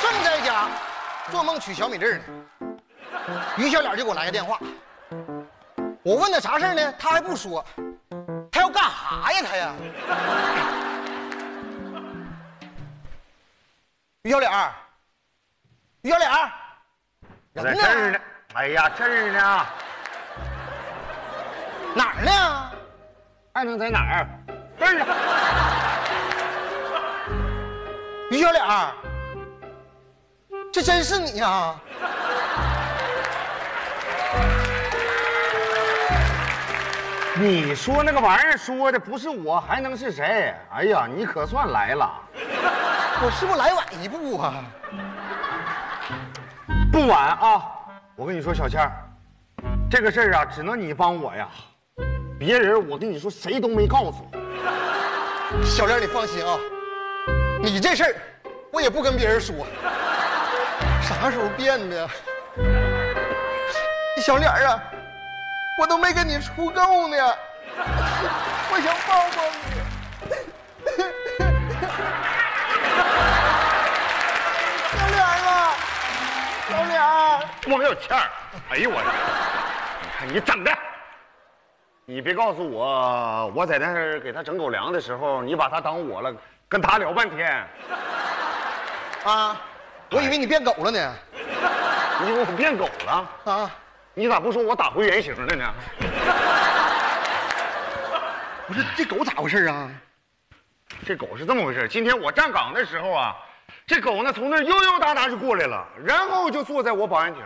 正在家做梦取小米粒呢，于小脸就给我来个电话。我问他啥事儿呢，他还不说，他要干啥呀？他呀？于小脸儿，于小脸儿，我在这儿呢。哎呀，这儿呢，哪儿呢？还能在哪儿？这儿呢。于小脸儿，这真是你呀、你说那个玩意儿说的不是我，还能是谁？哎呀，你可算来了。我是不是来晚一步啊？不晚啊！我跟你说，小倩儿，这个事儿啊，只能你帮我呀，别人我跟你说谁都没告诉。小亮，你放心啊，你这事儿我也不跟别人说。啥时候变的？小脸儿啊，我都没跟你出够呢，我想抱抱你。小脸儿啊，小脸儿，王小倩儿，哎呦我，你看你整的，你别告诉我，我在那儿给他整狗粮的时候，你把他当我了，跟他聊半天，啊，我以为你变狗了呢。你我变狗了？啊，你咋不说我打回原形了呢？不是这狗咋回事啊？这狗是这么回事，今天我站岗的时候啊，这狗呢从那悠悠哒哒就过来了，然后就坐在我保安亭，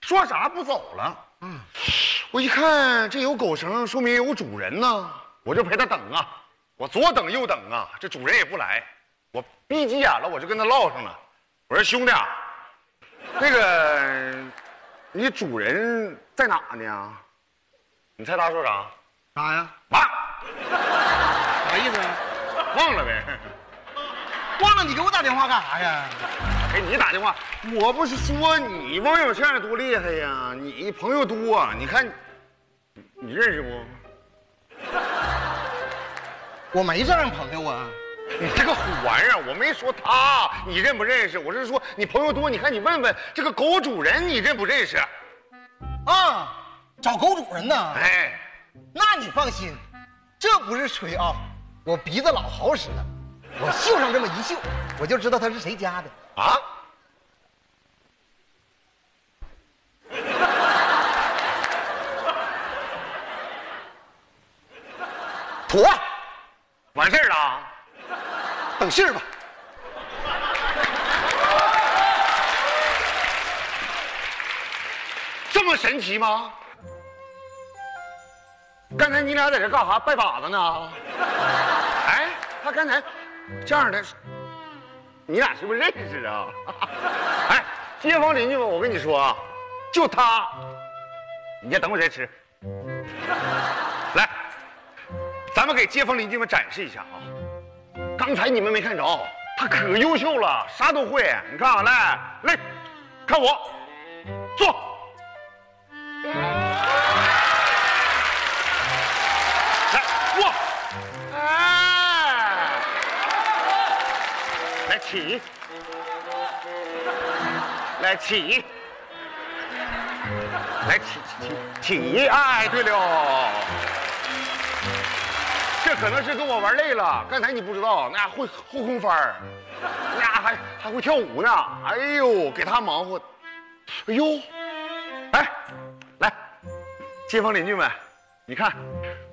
说啥不走了。嗯，我一看这有狗绳，说明有主人呢，我就陪他等啊，我左等右等啊，这主人也不来，我逼急眼了，我就跟他唠上了。我说兄弟啊，那个你主人在哪呢？你猜他说啥？啥呀？忘，啥意思？忘了呗。忘了你给我打电话干啥呀？给你打电话，我不是说你王小倩多厉害呀？你朋友多，你看，你认识不？我没这样朋友啊。你这个虎玩意儿，我没说他，你认不认识？我是说你朋友多，你看你问问这个狗主人，你认不认识？啊，找狗主人呢？哎，那你放心，这不是吹啊，我鼻子老好使了，我嗅上这么一嗅，我就知道他是谁家的。啊？妥，啊？等信儿吧。这么神奇吗？刚才你俩在这干啥？拜把子呢？哎，他刚才这样的，你俩是不是认识啊？哎，街坊邻居们，我跟你说啊，就他，你先等会儿再吃。来，咱们给街坊邻居们展示一下啊。刚才你们没看着，他可优秀了，啥都会。你看啊，来来，看我，坐。来卧，哎，来起，来起，来起起起，哎，对了，可能是跟我玩累了。刚才你不知道，那会后空翻儿，那还还会跳舞呢。哎呦，给他忙活，哎呦，哎，来，街坊邻居们，你看，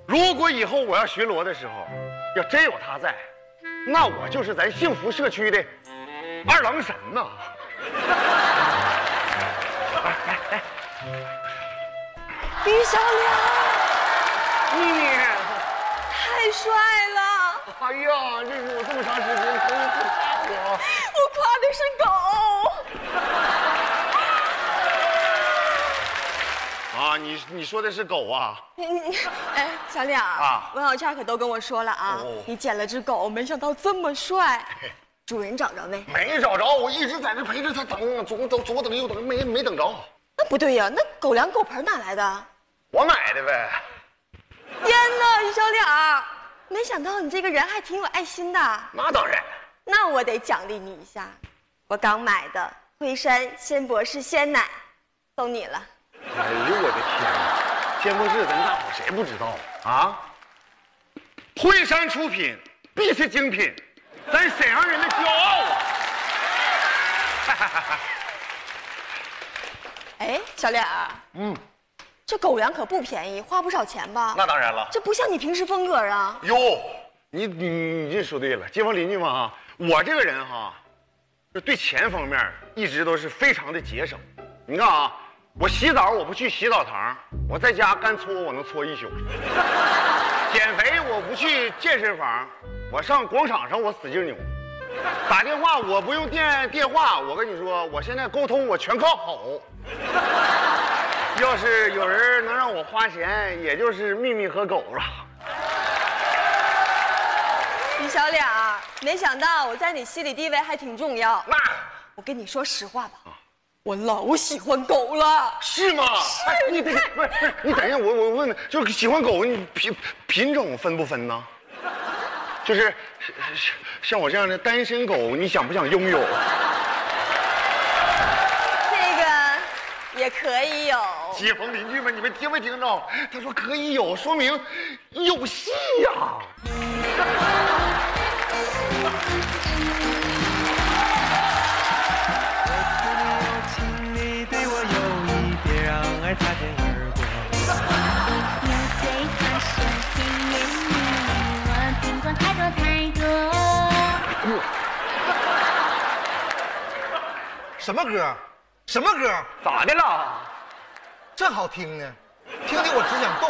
如果以后我要巡逻的时候，要真有他在，那我就是咱幸福社区的二郎神呐！来来来，于小亮你，太帅了，哎呀，认识我这么长时间，头一次夸我。我夸的是狗。啊，你你说的是狗啊？你你哎，小亮啊王小倩可都跟我说了啊，哦你捡了只狗，没想到这么帅。主人找着没？没找着，我一直在这陪着他等，左等左等右等，没没等着。那不对呀，那狗粮狗盆哪来的？我买的呗。天哪，于小亮，没想到你这个人还挺有爱心的。那当然。那我得奖励你一下，我刚买的惠山鲜博士鲜奶，送你了。哎呦我的天！鲜博士咱大伙谁不知道啊？惠山出品必是精品，咱沈阳人的骄傲啊！哎，小脸儿，嗯，这狗粮可不便宜，花不少钱吧？那当然了。这不像你平时风格啊。哟，你你你这说对了，街坊邻居们哈，我这个人哈，就对钱方面一直都是非常的节省。你看啊，我洗澡我不去洗澡堂，我在家干搓我能搓一宿。减肥我不去健身房，我上广场上我使劲扭。打电话我不用电电话，我跟你说，我现在沟通我全靠吼。要是有人能让我花钱，也就是秘密和狗了。于小脸儿，没想到我在你心里地位还挺重要。那我跟你说实话吧，我老喜欢狗了。是吗？哎，你等不是不是，你等一下，我我问问，就是喜欢狗，你品品种分不分呢？就是像像我这样的单身狗，你想不想拥有？也可以有。街坊邻居们，你们听没听着？他说可以有，说明有戏呀、请你对我有意，别让爱擦肩而过。牛嘴好舌，甜言蜜语，我听过太多太多。什么歌？什么歌？咋的了？这好听呢，听得我只想动。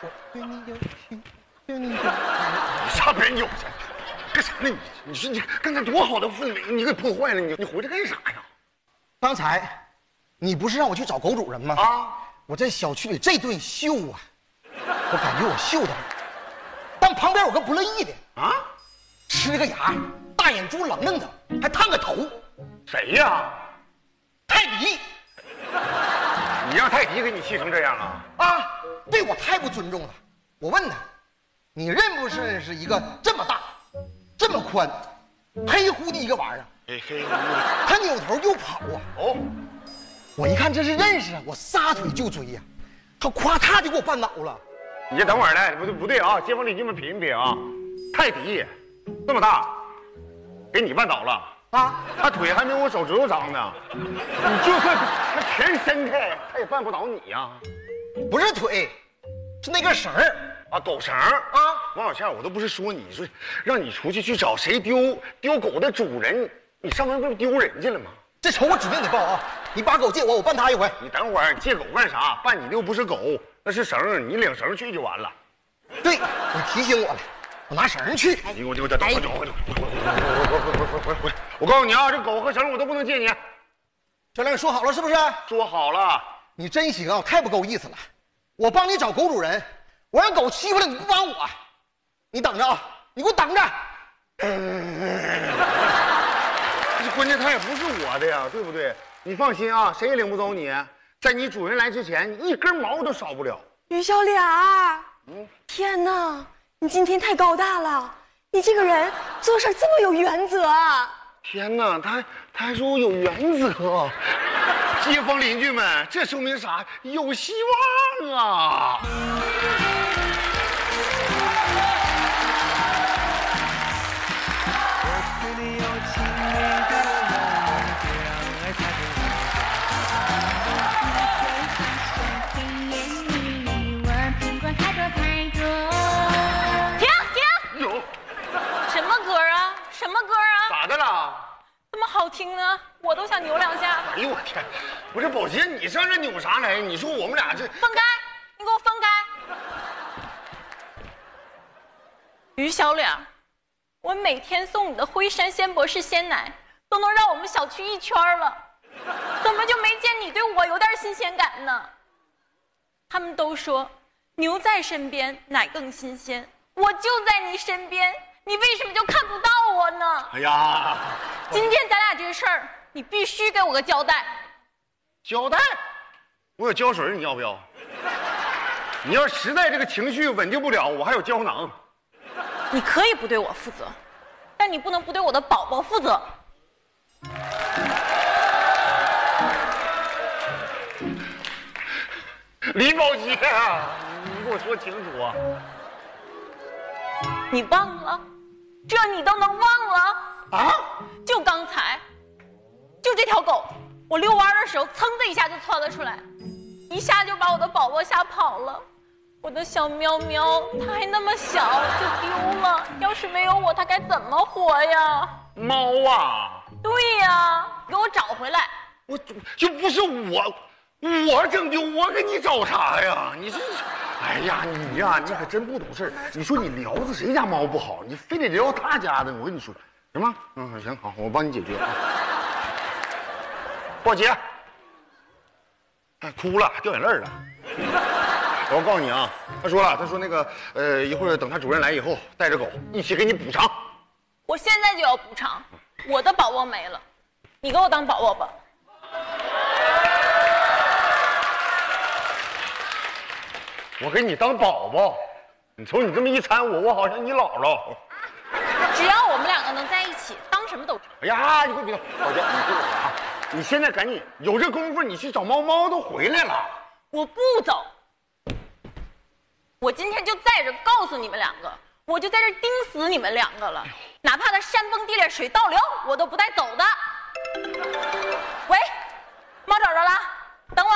我对你有情，对你有情。你上边扭去，干啥呢你？你说你刚才多好的氛围，你给破坏了，你你回来干啥呀？刚才你不是让我去找狗主人吗？啊，我在小区里这顿秀啊，我感觉我秀的，但旁边有个不乐意的，啊，吃个牙，大眼珠愣愣的，还烫个头，谁呀？泰迪你让泰迪给你气成这样啊？啊，对我太不尊重了。我问他，你认不认识一个这么大、这么宽、黑乎的一个玩意儿？他扭头就跑啊！哦，我一看这是认识啊，我撒腿就追呀、他咵嚓就给我绊倒了。你先等会儿来，不对不对啊，街坊邻居们品一品啊，泰迪这么大，给你绊倒了。啊，他腿还没我手指头长呢，你就算他全伸开，他也绊不倒你呀、不是腿，是那根绳儿啊！狗绳儿啊！王小倩，我都不是说你，说让你出去去找谁丢丢狗的主人，你上门不是丢人去了吗？这仇我指定得报啊！你把狗借我，我办他一回。你等会儿，借狗干啥？办你的又不是狗，那是绳儿，你领绳去就完了。对你提醒我了，我拿绳去。你给我给我等等，等会儿，回回回回回！我告诉你啊，这狗和绳我都不能借你。小亮说好了是不是？说好了，你真行啊，太不够意思了。我帮你找狗主人，我让狗欺负了你不帮我，你等着啊！你给我等着。这关键它也不是我的呀，对不对？你放心啊，谁也领不走你。在你主人来之前，你一根毛都少不了。于小脸儿，天哪，你今天太高大了！你这个人做事这么有原则啊！天哪，他他还说我有原则。街坊邻居们，这说明啥？有希望啊！不是宝洁，你上这扭啥来？你说我们俩这分开！你给我分开！于小脸，我每天送你的辉山鲜博士鲜奶，都能绕我们小区一圈了，怎么就没见你对我有点新鲜感呢？他们都说牛在身边奶更新鲜，我就在你身边，你为什么就看不到我呢？哎呀，今天咱俩这事儿，你必须给我个交代。胶带，我有胶水，你要不要？你要实在这个情绪稳定不了，我还有胶囊。你可以不对我负责，但你不能不对我的宝宝负责。李宝洁啊，你给我说清楚啊！你忘了？这你都能忘了？啊！就刚才，就这条狗，我遛弯的时候，噌的一下就窜了出来，一下就把我的宝宝吓跑了。我的小喵喵，它还那么小就丢了，要是没有我，它该怎么活呀？猫啊，对呀，给我找回来！我就就不是我，我整丢，我给你找啥呀？你这，哎呀，你呀，你可真不懂事儿。你说你撩死谁家猫不好，你非得撩他家的。我跟你说，行吗？嗯，行，好，我帮你解决啊。宝洁，哎，哭了，掉眼泪了。我告诉你啊，他说了，他说那个，呃，一会儿等他主任来以后，带着狗一起给你补偿。我现在就要补偿，我的宝宝没了，你给我当宝宝吧。我给你当宝宝，你瞅你这么一掺我，我好像你姥姥。只要我们两个能在一起，当什么都成。哎呀，你快别动，宝洁，你听我啊，你现在赶紧有这功夫，你去找猫，猫都回来了。我不走，我今天就在这告诉你们两个，我就在这盯死你们两个了，哪怕他山崩地裂水倒流，我都不带走的。喂，猫找着了，等我。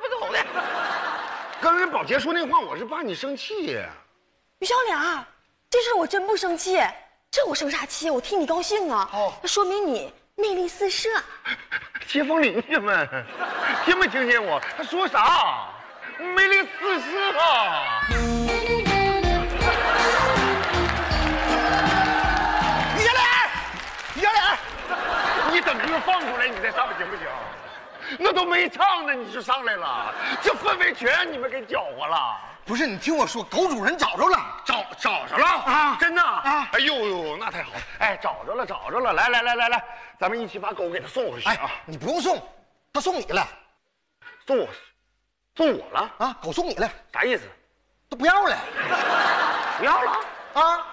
不走的。刚才保洁说那话，我是怕你生气。于小脸，这事我真不生气，这我生啥气？我替你高兴啊！哦那说明你魅力四射。街坊邻居们，听没听见我？他说啥？魅力四射啊！于小脸，于小脸，你等歌放出来，你再上行不行？那都没唱呢，你就上来了，这氛围全让你们给搅和了。不是你听我说，狗主人找着了。找找着了啊真的啊哎呦呦，那太好了！哎，找着了，找着了！来来来来来，咱们一起把狗给它送回去哎啊！，你不用送，他送你了送我，送我了？啊，狗送你了，啥意思？他不要了不要了？啊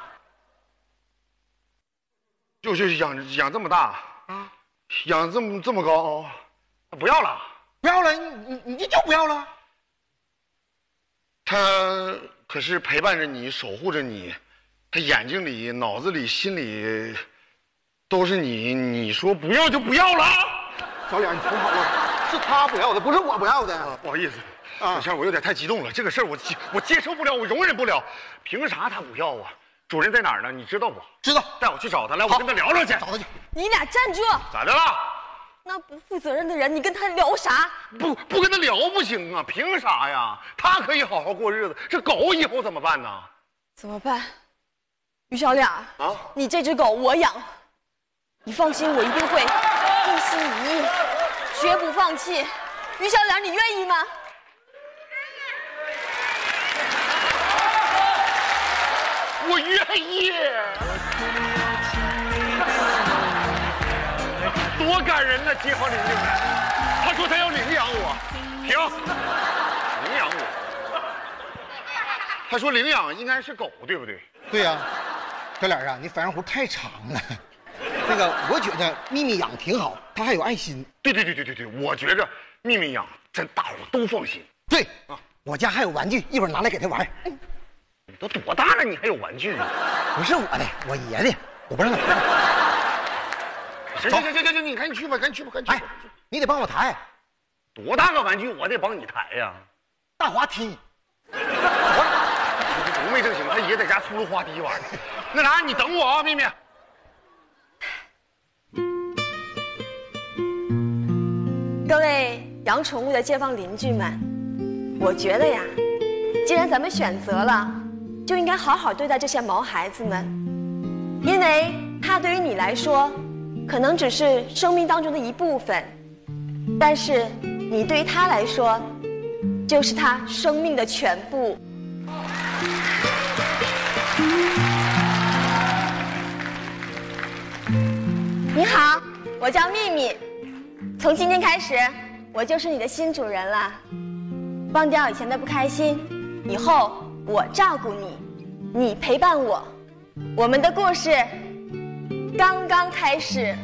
就就养养这么大啊，养这么这么高，不要了。不要了，你你你就不要了。它可是陪伴着你，守护着你，他眼睛里、脑子里、心里都是你。你说不要就不要了？小脸，你听好了，是他不要的，不是我不要的。不好意思，啊小倩，我有点太激动了，这个事儿我接我接受不了，我容忍不了。凭啥他不要啊？主任在哪儿呢？你知道不？知道，带我去找他来，我跟他聊聊去。找他去。你俩站住！咋的了？那不负责任的人，你跟他聊啥？不不跟他聊不行啊？凭啥呀？他可以好好过日子，这狗以后怎么办呢？怎么办？于小脸，啊，你这只狗我养，你放心，我一定会一心一意，绝不放弃。于小脸，你愿意吗？我愿意。多感人呢！街坊邻居们，他说他要领养我，停，领养我。他说领养应该是狗，对不对？对呀、小脸啊，你反应弧太长了。那个，我觉得秘密养挺好，他还有爱心。对对对对对对，我觉着秘密养咱大伙都放心。对啊，我家还有玩具，一会儿拿来给他玩。你都多大了，你还有玩具？不是我的，我爷的，我不让他玩。行行行行，你赶紧去吧，赶紧去吧，赶紧哎去吧。，你得帮我抬多大个玩具，我得帮你抬呀。大滑梯。不没正形，他爷在家出溜滑梯玩呢。那啥，你等我啊，秘密。各位养宠物的街坊邻居们，我觉得呀，既然咱们选择了，就应该好好对待这些毛孩子们，因为它对于你来说，可能只是生命当中的一部分，但是你对于他来说，就是他生命的全部。你好，我叫秘密。从今天开始，我就是你的新主人了。忘掉以前的不开心，以后我照顾你，你陪伴我，我们的故事刚刚开始。